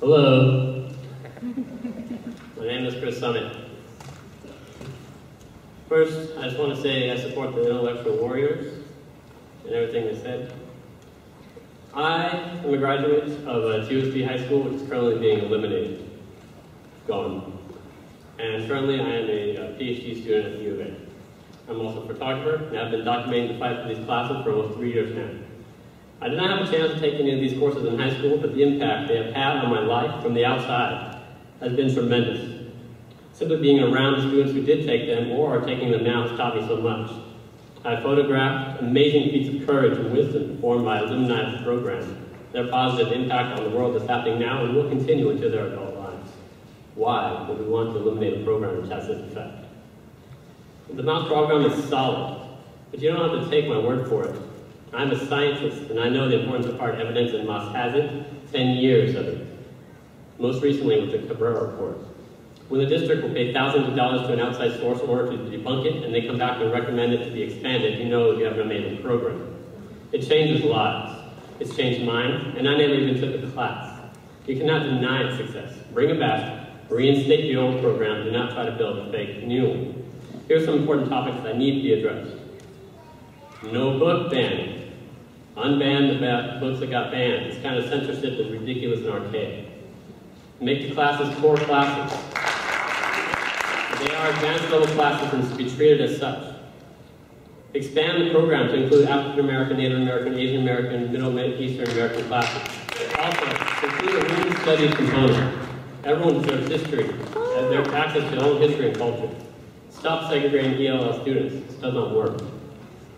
Hello. My name is Chris Summit. First, I just want to say I support the intellectual warriors and everything they said. I am a graduate of a TUSD high school, which is currently being eliminated, gone. And currently I am a, a PhD student at U of A. I'm also a photographer, and I've been documenting the fight for these classes for almost three years now. I did not have a chance to take any of these courses in high school, but the impact they have had on my life from the outside has been tremendous. Simply being around students who did take them or are taking them now has taught me so much. I photographed amazing feats of courage and wisdom performed by alumni of the program. Their positive impact on the world is happening now and will continue into their adult lives. Why would we want to eliminate a program which has this effect? The MAS program is solid, but you don't have to take my word for it. I'm a scientist, and I know the importance of hard evidence, and MAS has it, 10 years of it. Most recently with the Cabrera report. When the district will pay thousands of dollars to an outside source in order to debunk it, and they come back and recommend it to be expanded, you know you have an amazing program. It changes lives. It's changed mine, and I never even took a class. You cannot deny its success. Bring it back, reinstate the old program, do not try to build a fake new one. Here are some important topics that need to be addressed. No book banning. Unban the books that got banned. This kind of censorship is ridiculous and archaic. Make the classes core classes. They are advanced level classes and should be treated as such. Expand the program to include African American, Native American, Asian American, Middle Eastern American classes. Also, include a women's studies component. Everyone deserves history, and their access to their own history and culture. Stop segregating ELL students. This does not work.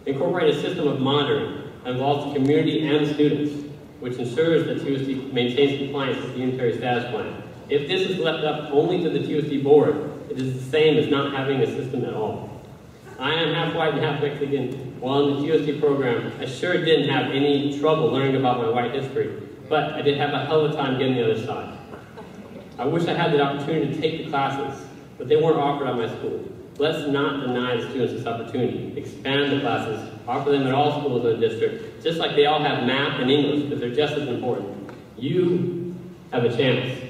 Incorporate a system of monitoring involves the community and students, which ensures that TUSD maintains compliance with the unitary status plan. If this is left up only to the TUSD board, it is the same as not having a system at all. I am half white and half Mexican. While in the TUSD program, I sure didn't have any trouble learning about my white history, but I did have a hell of a time getting the other side. I wish I had the opportunity to take the classes, but they weren't offered at my school. Let's not deny the students this opportunity. Expand the classes, offer them at all schools in the district, just like they all have math and English, because they're just as important. You have a chance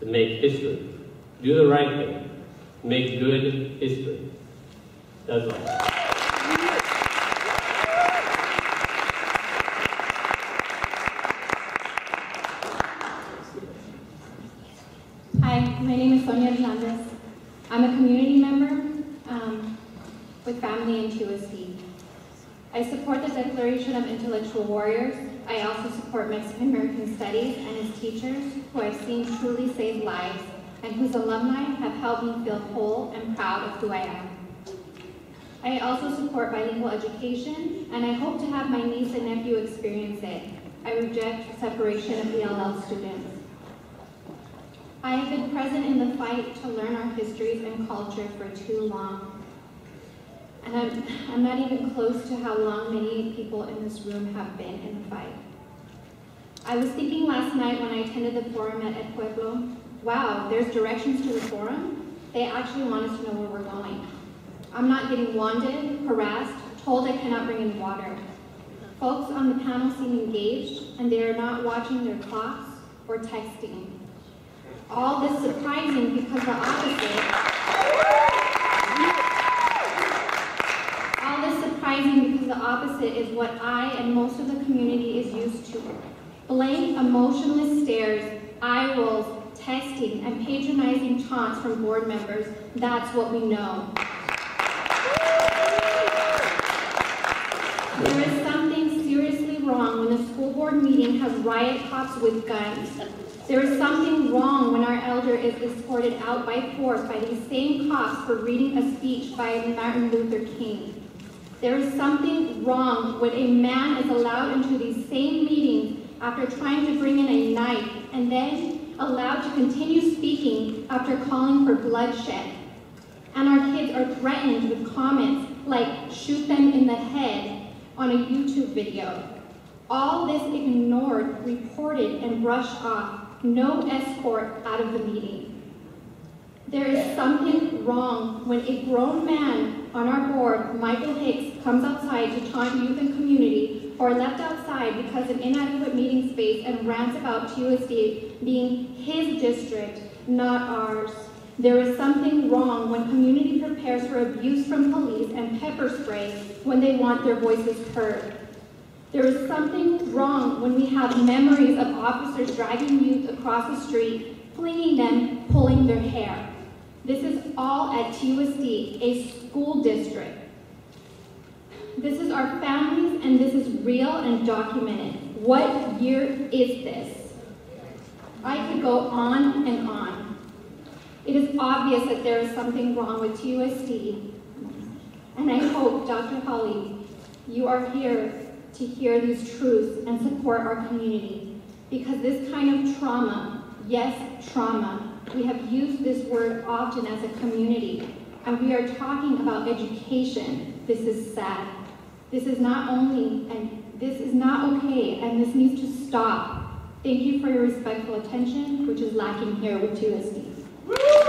to make history. Do the right thing. Make good history. That's all. Hi, my name is Sonya Hernandez. I'm a community member um, with family in TUSD. I support the Declaration of Intellectual Warriors. I also support Mexican American Studies and its teachers who I've seen truly save lives and whose alumni have helped me feel whole and proud of who I am. I also support bilingual education, and I hope to have my niece and nephew experience it. I reject separation of ELL students. I have been present in the fight to learn our histories and culture for too long. And I'm, I'm not even close to how long many people in this room have been in the fight. I was thinking last night when I attended the forum at El Pueblo, wow, there's directions to the forum? They actually want us to know where we're going. I'm not getting wanded, harassed, told I cannot bring in water. Folks on the panel seem engaged, and they are not watching their clocks or texting. All this surprising because the opposite. All this surprising because the opposite is what I and most of the community is used to. Blank, emotionless stares, eye rolls, texting, and patronizing taunts from board members. That's what we know. There is something seriously wrong when the school board meeting has riot cops with guns. There is something wrong when our elder is escorted out by force by these same cops for reading a speech by Martin Luther King. There is something wrong when a man is allowed into these same meetings after trying to bring in a knife and then allowed to continue speaking after calling for bloodshed. And our kids are threatened with comments like, shoot them in the head on a YouTube video. All this ignored, reported, and brushed off. No escort out of the meeting. There is something wrong when a grown man on our board, Michael Hicks, comes outside to taunt youth and community or left outside because of inadequate meeting space and rants about TUSD being his district, not ours. There is something wrong when community prepares for abuse from police and pepper spray when they want their voices heard. There is something wrong when we have memories of officers dragging youth across the street, flinging them, pulling their hair. This is all at TUSD, a school district. This is our families and this is real and documented. What year is this? I could go on and on. It is obvious that there is something wrong with TUSD, and I hope, Dr. Hawley, you are here to hear these truths and support our community, because this kind of trauma, yes, trauma, we have used this word often as a community, and we are talking about education. This is sad. This is not only, and this is not okay, and this needs to stop. Thank you for your respectful attention, which is lacking here with TUSD.